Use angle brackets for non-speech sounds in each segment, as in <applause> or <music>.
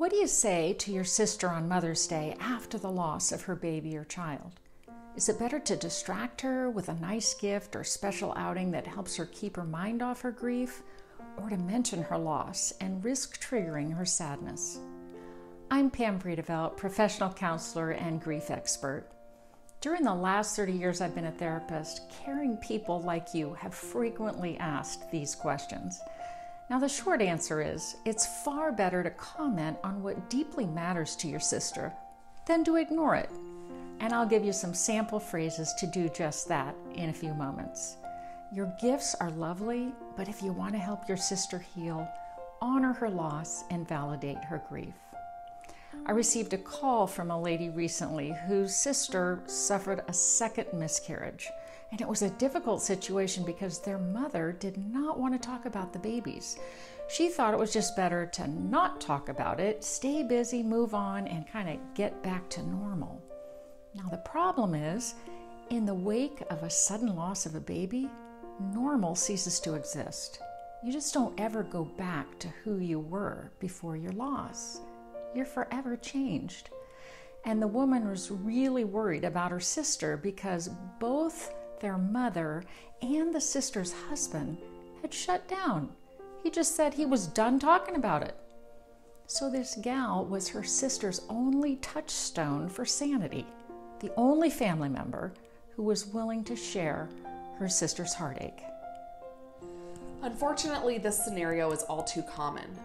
What do you say to your sister on Mother's Day after the loss of her baby or child? Is it better to distract her with a nice gift or special outing that helps her keep her mind off her grief, or to mention her loss and risk triggering her sadness? I'm Pam Vredevelt, professional counselor and grief expert. During the last 30 years I've been a therapist, caring people like you have frequently asked these questions. Now, the short answer is it's far better to comment on what deeply matters to your sister than to ignore it. And I'll give you some sample phrases to do just that in a few moments. Your gifts are lovely, but if you want to help your sister heal, honor her loss and validate her grief. I received a call from a lady recently whose sister suffered a second miscarriage. And it was a difficult situation because their mother did not want to talk about the babies. She thought it was just better to not talk about it, stay busy, move on, and kind of get back to normal. Now, the problem is, in the wake of a sudden loss of a baby, normal ceases to exist. You just don't ever go back to who you were before your loss. You're forever changed. And the woman was really worried about her sister because both their mother and the sister's husband had shut down. He just said he was done talking about it. So, this gal was her sister's only touchstone for sanity, the only family member who was willing to share her sister's heartache. Unfortunately, this scenario is all too common.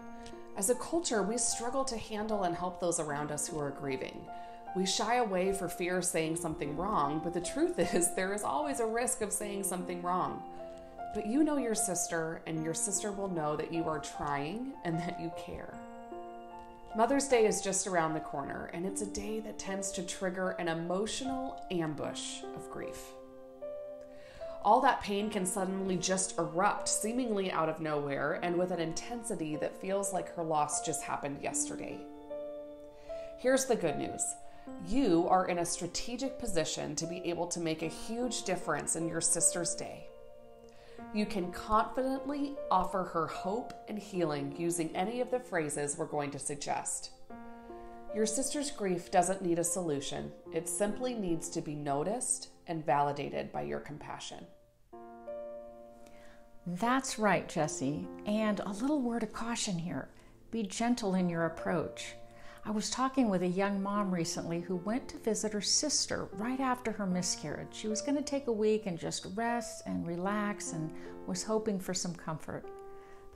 As a culture, we struggle to handle and help those around us who are grieving. We shy away for fear of saying something wrong, but the truth <laughs> is, there is always a risk of saying something wrong. But you know your sister, and your sister will know that you are trying and that you care. Mother's Day is just around the corner, and it's a day that tends to trigger an emotional ambush of grief. All that pain can suddenly just erupt, seemingly out of nowhere, and with an intensity that feels like her loss just happened yesterday. Here's the good news you are in a strategic position to be able to make a huge difference in your sister's day. You can confidently offer her hope and healing using any of the phrases we're going to suggest. Your sister's grief doesn't need a solution, it simply needs to be noticed and validated by your compassion. That's right, Jesse. And a little word of caution here be gentle in your approach. I was talking with a young mom recently who went to visit her sister right after her miscarriage. She was going to take a week and just rest and relax and was hoping for some comfort.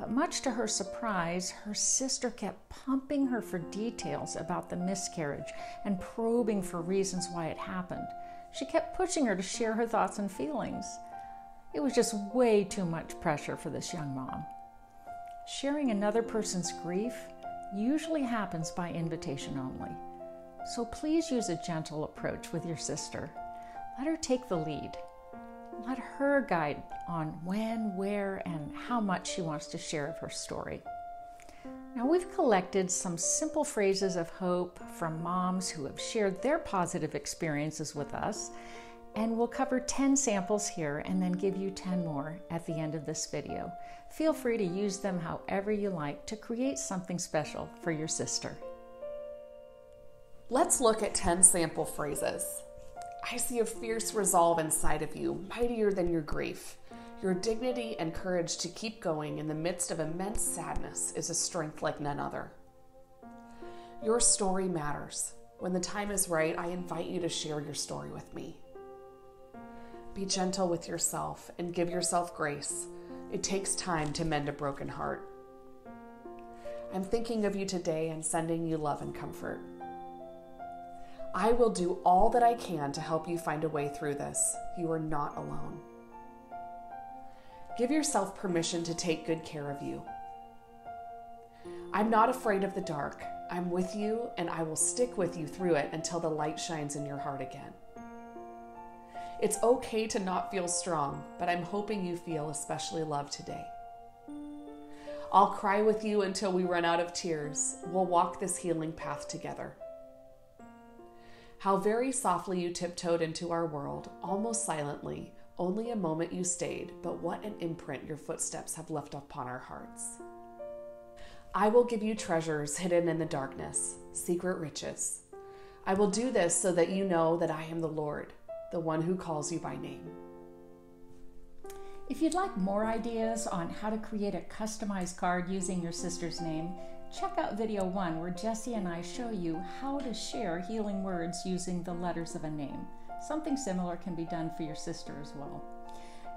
But much to her surprise, her sister kept pumping her for details about the miscarriage and probing for reasons why it happened. She kept pushing her to share her thoughts and feelings. It was just way too much pressure for this young mom. Sharing another person's grief usually happens by invitation only. So please use a gentle approach with your sister. Let her take the lead. Let her guide on when, where, and how much she wants to share of her story. Now, we've collected some simple phrases of hope from moms who have shared their positive experiences with us, and we'll cover 10 samples here and then give you 10 more at the end of this video. Feel free to use them however you like to create something special for your sister. Let's look at 10 sample phrases. I see a fierce resolve inside of you, mightier than your grief. Your dignity and courage to keep going in the midst of immense sadness is a strength like none other. Your story matters. When the time is right, I invite you to share your story with me. Be gentle with yourself and give yourself grace. It takes time to mend a broken heart. I'm thinking of you today and sending you love and comfort. I will do all that I can to help you find a way through this. You are not alone. Give yourself permission to take good care of you. I'm not afraid of the dark. I'm with you and I will stick with you through it until the light shines in your heart again. It's okay to not feel strong, but I'm hoping you feel especially loved today. I'll cry with you until we run out of tears. We'll walk this healing path together. How very softly you tiptoed into our world, almost silently. Only a moment you stayed, but what an imprint your footsteps have left upon our hearts. I will give you treasures hidden in the darkness, secret riches. I will do this so that you know that I am the Lord, the one who calls you by name. If you'd like more ideas on how to create a customized card using your sister's name, check out video one where Jesse and I show you how to share healing words using the letters of a name. Something similar can be done for your sister as well.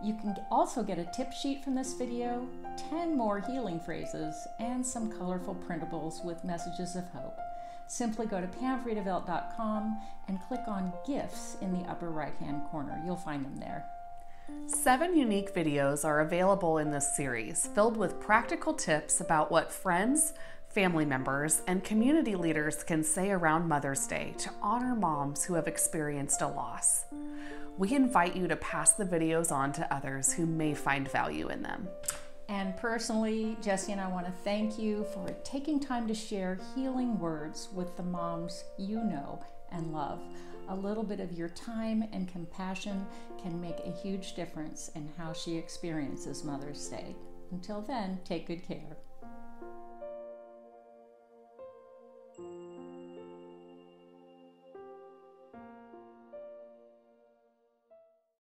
You can also get a tip sheet from this video, 10 more healing phrases, and some colorful printables with messages of hope. Simply go to pamvredevelt.com and click on Gifts in the upper right hand corner. You'll find them there. Seven unique videos are available in this series, filled with practical tips about what friends, family members, and community leaders can say around Mother's Day to honor moms who have experienced a loss we invite you to pass the videos on to others who may find value in them. And personally, Jesse and I want to thank you for taking time to share healing words with the moms you know and love. A little bit of your time and compassion can make a huge difference in how she experiences Mother's Day. Until then, take good care.